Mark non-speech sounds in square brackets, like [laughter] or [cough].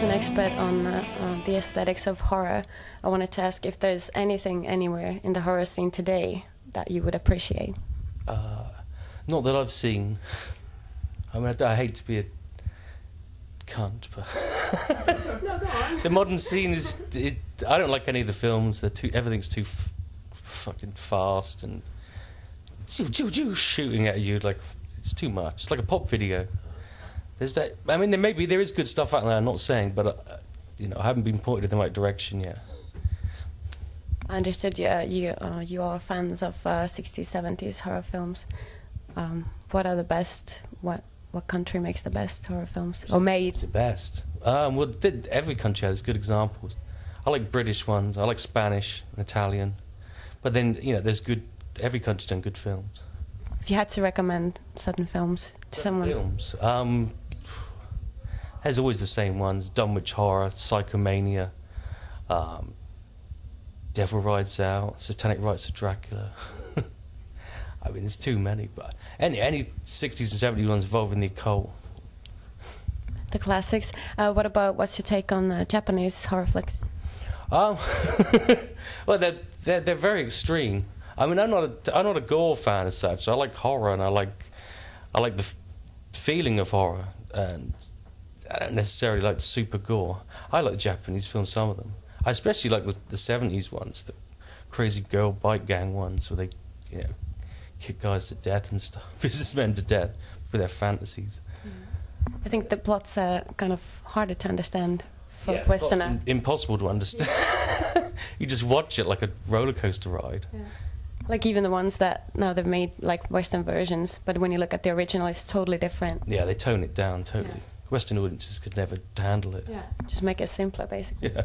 as an expert on uh, uh, the aesthetics of horror, I wanted to ask if there's anything anywhere in the horror scene today that you would appreciate. Uh, not that I've seen. I mean, I, I hate to be a cunt, but [laughs] [laughs] the modern scene is. It, I don't like any of the films. They're too. Everything's too f- fucking fast and shooting at you like it's too much. It's like a pop video. There's that. I mean, there maybe there is good stuff out there. I'm not saying, but uh, you know, I haven't been pointed in the right direction yet. I understood you, you, uh, you are fans of uh, 60s, 70s horror films. Um, what are the best? What what country makes the best horror films or made? The best. Um, well, th- every country has good examples. I like British ones. I like Spanish, and Italian, but then you know, there's good. Every country's done good films. If you had to recommend certain films to someone, Films. Um, there's always the same ones: Dunwich Horror, Psychomania, um, Devil Rides Out, Satanic Rites of Dracula. [laughs] I mean, there's too many, but any any 60s and 70s ones involving the occult. the classics. Uh, what about what's your take on uh, Japanese horror flicks? Um, [laughs] well, they're, they're they're very extreme. I mean, I'm not a I'm not a gore fan as such. I like horror, and I like I like the f- feeling of horror, and I don't necessarily like super gore. I like Japanese films, some of them. I especially like the, the 70s ones, the crazy girl bike gang ones, where they, you know, kick guys to death and stuff, [laughs] businessmen to death with their fantasies. I think the plots are kind of harder to understand for Yeah, Westerner. it's impossible to understand. [laughs] you just watch it like a roller coaster ride. Like even the ones that now they've made like Western versions, but when you look at the original, it's totally different. Yeah, they tone it down totally. Yeah. Western audiences could never handle it. Yeah, Just make it simpler, basically. Yeah.